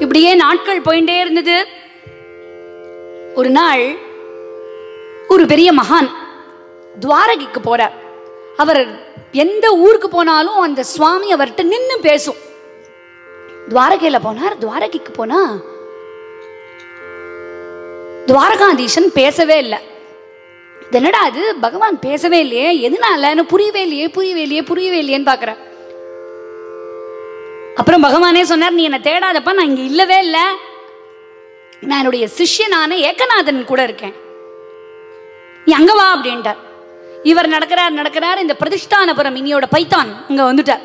இப்படியே நாட்கள் போயிட்டே இருந்தது. ஒரு நாள் ஒரு பெரிய மகான் துவாரகைக்கு போறார். அவர் எந்த ஊருக்கு போனாலும் அந்த சுவாமி அவர்கிட்ட நின்று பேசும். துவாரகையில போனார். துவாரகைக்கு போனா துவாரகாதீசன் பேசவே இல்லை. என்னடா அது பகவான் பேசவே இல்லையே. எதனாலன்னு புரியவே இல்லையே புரியவே இல்லையே புரியவே இல்லையேன்னு பார்க்குறேன் அப்புறம் பகவானே சொன்னார் நீ என்னை தேடாதப்பா நான் இங்கே இல்லவே இல்லை. நான் என்னுடைய சிஷ்யனான ஏகநாதன் கூட இருக்கேன். நீ அங்க வா அப்படின்ட்டார். இவர் நடக்கிறார் நடக்கிறார். இந்த பிரதிஷ்டானபுரம் இனியோட பைத்தான் இங்க வந்துட்டார்.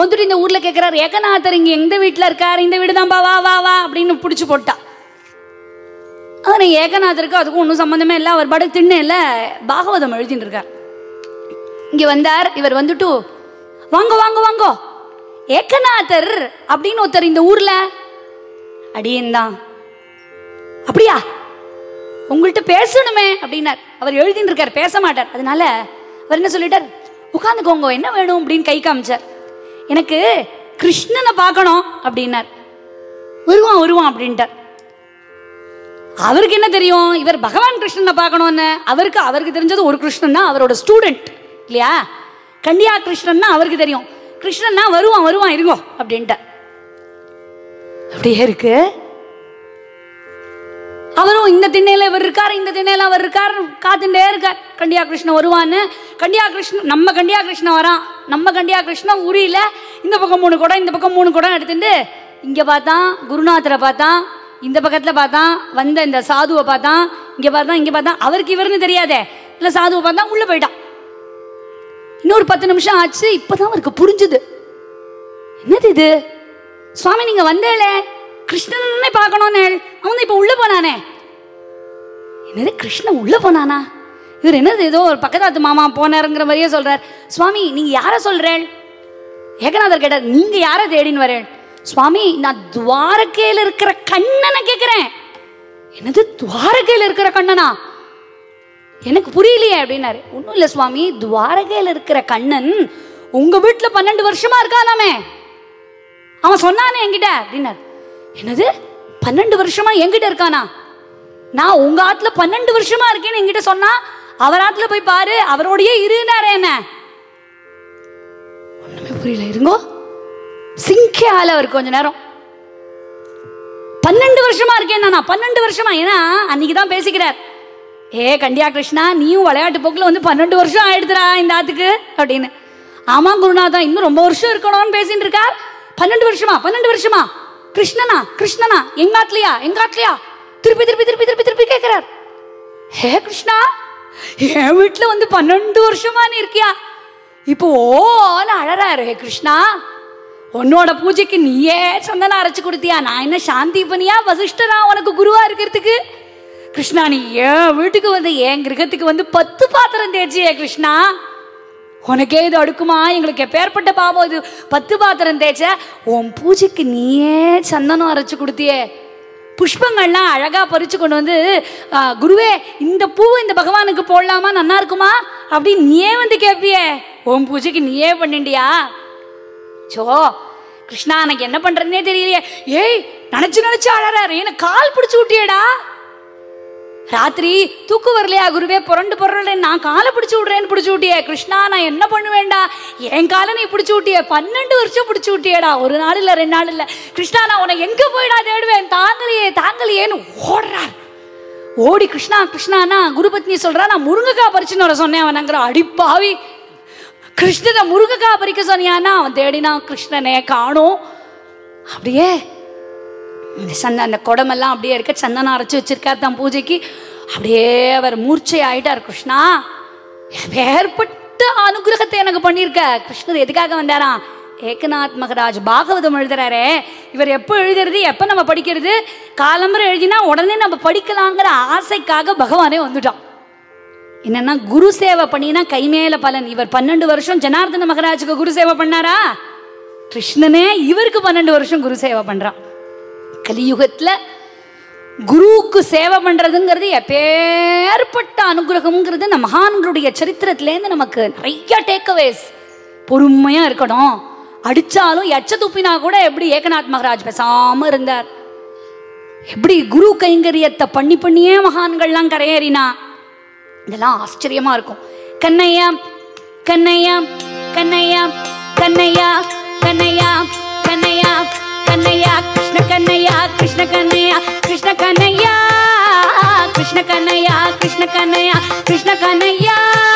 வந்துட்டு இந்த ஊர்ல கேட்கிறார் ஏகநாதர் இங்க எந்த வீட்டுல இருக்கார்? இந்த வீடு தான் வா வா வா அப்படின்னு பிடிச்சி போட்டா. ஆனால் ஏகநாதருக்கு அதுக்கும் ஒன்றும் சம்மந்தமே இல்லை. அவர் பாடு திண்ணே இல்லை பாகவதம் எழுதிட்டு இருக்கார். இங்க வந்தார் இவர் வந்துட்டு வாங்க வாங்க வாங்கோ. ஏகநாதர் அப்படின்னு ஒருத்தர் இந்த ஊர்ல. அடியேன் தான் அப்படியா? உங்கள்கிட்ட பேசணுமே அப்படின்னார். அவர் எழுதின்னு இருக்கார் பேச மாட்டார். அதனால அவர் என்ன சொல்லிட்டார்? உட்காந்துக்கோங்க என்ன வேணும்? அப்படின்னு கை காமிச்சார். எனக்கு கிருஷ்ணனை பார்க்கணும் அப்படின்னார். வருவான் வருவான் அப்படின்ட்டார். அவருக்கு என்ன தெரியும்? இவர் பகவான் கிருஷ்ணனை பார்க்கணும்னு. அவருக்கு அவருக்கு தெரிஞ்சது ஒரு கிருஷ்ணன் தான் அவரோட ஸ்டூடெண்ட் இல்லையா? கண்டியா கிருஷ்ணன்னா அவருக்கு தெரியும். கிருஷ்ணன்னா வருவான் வருவான் இருங்கோ அப்படின்ட்டு அப்படியே இருக்கு. அவரும் இந்த திண்ணையில இவர் இருக்கார் இந்த திண்ணையில அவர் இருக்கார் காத்துட்டே இருக்கார். கண்டியா கிருஷ்ணன் வருவான்னு. கண்டியா கிருஷ்ணன் நம்ம கண்டியா கிருஷ்ணன் வரான். நம்ம கண்டியா கிருஷ்ணன் உரியில இந்த பக்கம் மூணு குடம் இந்த பக்கம் மூணு குடம் எடுத்துட்டு இங்க பார்த்தான் குருநாதரை பார்த்தான் இந்த பக்கத்துல பார்த்தான் வந்த இந்த சாதுவை பார்த்தான் இங்க பார்த்தான் இங்க பார்த்தான் அவருக்கு இவருன்னு தெரியாதே. இல்ல சாதுவை பார்த்தா உள்ள போயிட்டான். இன்னொரு பத்து நிமிஷம் ஆச்சு இப்பதான் அவருக்கு புரிஞ்சுது. என்னது இது? சுவாமி நீங்க வந்தேளே கிருஷ்ணனை பார்க்கணும்னு. அவன் தான் இப்ப உள்ள போனானே. என்னது கிருஷ்ணன் உள்ள போனானா? இவர் என்னது ஏதோ ஒரு பக்கத்தாத்து மாமா போனாருங்கிற மாதிரியே சொல்றார். சுவாமி நீங்க யார சொல்றேன் ஏகநாதர் கேட்டார் நீங்க யார தேடின்னு வரேன் சுவாமி நான் துவாரக்கையில் இருக்கிற கண்ணனை கேட்கிறேன் என்னது துவாரகையில் இருக்கிற கண்ணனா? எனக்கு புரியலையே அப்படின்னாரு. ஒன்றும் இல்லை சுவாமி துவாரகையில் இருக்கிற கண்ணன் உங்கள் வீட்டில் பன்னெண்டு வருஷமா இருக்கானாமே. அவன் சொன்னானே என்கிட்ட அப்படின்னாரு. என்னது? பன்னெண்டு வருஷமா என்கிட்ட இருக்கானா? நான் உங்க ஆத்துல பன்னெண்டு வருஷமா இருக்கேன்னு என்கிட்ட சொன்னா அவர் ஆத்துல போய் பாரு அவரோடயே இருந்தாரு என்ன? ஒண்ணுமே புரியல. இருங்கோ. சிங்கே ஆல அவர் கொஞ்ச நேரம். பன்னெண்டு வருஷமா இருக்கேன் நான் பன்னெண்டு வருஷமா ஏன்னா அன்னைக்கு தான் பேசிக்கிறார். ஏ கண்டியா கிருஷ்ணா நீயும் விளையாட்டு போக்கில் வந்து பன்னெண்டு வருஷம் ஆயிடுதுடா இந்த ஆத்துக்கு அப்படின்னு. ஆமா குருநாதா இன்னும் ரொம்ப வருஷம் இருக்கணும்னு பேசிட்டு இருக்கார் பன்னெண்டு வருஷமா பன்னெண்டு வருஷமா? கிருஷ்ணனா கிருஷ்ணனா எங்க ஆட்லையா எங்க ஆட்லையா திருப்பி திருப்பி திருப்பி திருப்பி திருப்பி கேட்கிறார் ஹே கிருஷ்ணா என் வீட்டில் வந்து பன்னெண்டு வருஷமா நீ இருக்கியா? இப்போ ஓன்னு அழறாரு ஹே கிருஷ்ணா. உன்னோட பூஜைக்கு நீயே சந்தனம் அரைச்சு கொடுத்தியா? நான் என்ன சாந்தி பண்ணியா வசிஷ்டரா உனக்கு குருவா இருக்கிறதுக்கு? கிருஷ்ணா நீ என் வீட்டுக்கு வந்து என் கிரகத்துக்கு வந்து பத்து பாத்திரம் தேய்ச்சியே கிருஷ்ணா? உனக்கே இது அடுக்குமா? எங்களுக்கு எப்பேற்பட்ட பாவம் இது? பத்து பாத்திரம் தேய்ச்ச உன் பூஜைக்கு நீயே சந்தனம் அரைச்சு கொடுத்தியே. புஷ்பங்கள்லாம் அழகா பறிச்சு கொண்டு வந்து குருவே இந்த பூவை இந்த பகவானுக்கு போடலாமா? நல்லா இருக்குமா? அப்படின்னு நீயே வந்து கேட்பியே உன் பூஜைக்கு நீயே பண்ணிண்டியா சோ கிருஷ்ணா எனக்கு என்ன பண்றதுனே தெரியலையே. ஏய் நினைச்சு நினைச்சு அழறாரு. எனக்கு கால் பிடிச்சு விட்டியடா ராத்திரி தூக்கு வரலையா குருவே? புரண்டு புரண்டு நான் காலை பிடிச்சி விடுறேன்னு பிடிச்சி விட்டியே. கிருஷ்ணா நான் என்ன பண்ணுவேண்டா? என் காலை நீ பிடிச்சி விட்டியே. பன்னெண்டு வருஷம் பிடிச்சி விட்டியேடா. ஒரு நாள் இல்லை ரெண்டு நாள் இல்லை. கிருஷ்ணா நான் உன்னை எங்க போயிடா தேடுவேன்? தாங்கலையே தாங்கலையேன்னு ஓடுறார் ஓடி கிருஷ்ணா கிருஷ்ணானா குருபத்னி சொல்றா நான் முருங்கைக்காய் பறிச்சுன்னு வர சொன்னேன் அவனங்கிற அடிப்பாவி. கிருஷ்ணனை முருங்கைக்காய் பறிக்க சொன்னியானா அவன் தேடினா கிருஷ்ணனே காணும். அப்படியே இந்த சந்த அந்த குடமெல்லாம் அப்படியே இருக்க சந்தனம் அரைச்சி வச்சிருக்கார் தான் பூஜைக்கு. அப்படியே அவர் மூர்ச்சை ஆயிட்டார் கிருஷ்ணா. ஏற்பட்ட அனுகிரகத்தை எனக்கு பண்ணியிருக்க. கிருஷ்ணர் எதுக்காக வந்தாராம்? ஏகநாத் மகராஜ் பாகவதம் எழுதுறாரே. இவர் எப்போ எழுதுறது எப்போ நம்ம படிக்கிறது? காலம்பரம் எழுதினா உடனே நம்ம படிக்கலாங்கிற ஆசைக்காக பகவானே வந்துட்டான். என்னன்னா குரு சேவை பண்ணினா கைமேல பலன். இவர் பன்னெண்டு வருஷம் ஜனார்தன மகராஜுக்கு குரு சேவை பண்ணாரா? கிருஷ்ணனே இவருக்கு பன்னெண்டு வருஷம் குரு சேவை பண்றான். கலியுகத்தில் குருவுக்கு சேவை பண்ணுறதுங்கிறது எப்பேற்பட்ட அனுகிரகம்ங்கிறது இந்த மகான்களுடைய சரித்திரத்திலேருந்து நமக்கு நிறைய டேக்அவேஸ் பொறுமையாக இருக்கணும். அடித்தாலும் எச்ச துப்பினா கூட எப்படி ஏகநாத் மகராஜ் பேசாமல் இருந்தார்? எப்படி குரு கைங்கரியத்தை பண்ணி பண்ணியே மகான்கள்லாம் கரையேறினா? இதெல்லாம் ஆச்சரியமா இருக்கும். கண்ணையா கண்ணையா கண்ணையா கண்ணையா கண்ணையா கண்ணையா कन्हैया कृष्ण कन्हैया कृष्ण कन्हैया कृष्ण कन्हैया कृष्ण कन्हैया कृष्ण कन्हैया कृष्ण कन्हैया।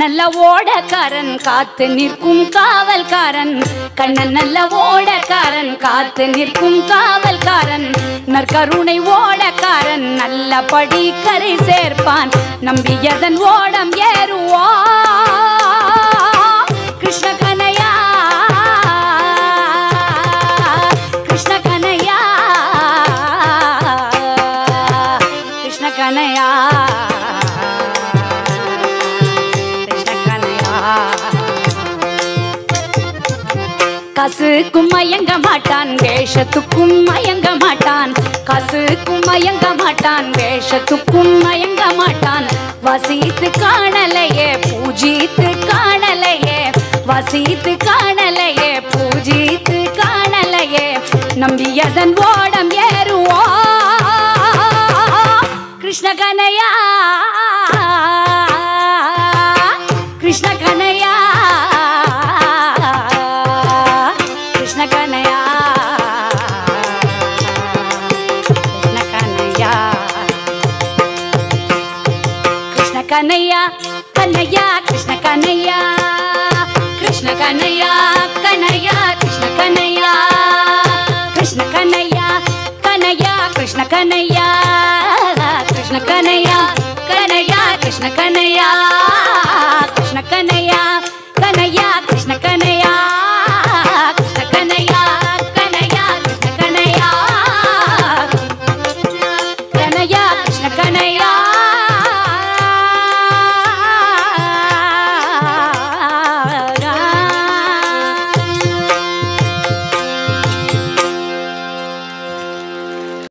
நல்ல ஓடக்காரன் காத்து நிற்கும் காவல்காரன். கண்ணன் நல்ல ஓடக்காரன் காத்து நிற்கும் காவல்காரன். நற்கருணை ஓடக்காரன் நல்ல படி கரை சேர்ப்பான். நம்பியதன் ஓடம் ஏறுவா. கிருஷ்ணகன் கசுக்கும் மயங்க மாட்டான் வேஷத்துக்கும் மயங்க மாட்டான். கசுக்கும் மயங்க மாட்டான் வேஷத்துக்கும் மயங்க மாட்டான். வசித்து காணலையே பூஜித்து காணலையே. வசித்து காணலையே பூஜித்து காணலையே. நம்பியதன் ஓடம் ஏறுவோ. கிருஷ்ணகனையா కనయ్యా కన్నయ్యా కృష్ణ కన్నయ్యా కృష్ణ కన్నయ్యా కన్నయ్యా కృష్ణ కన్నయ్యా కృష్ణ కన్నయ్యా కన్నయ్యా కృష్ణ కన్నయ్యా కృష్ణ కన్నయ్యా కన్నయ్యా కృష్ణ కన్నయ్యా కృష్ణ కన్నయ్యా కన్నయ్యా కృష్ణ కన్నయ్య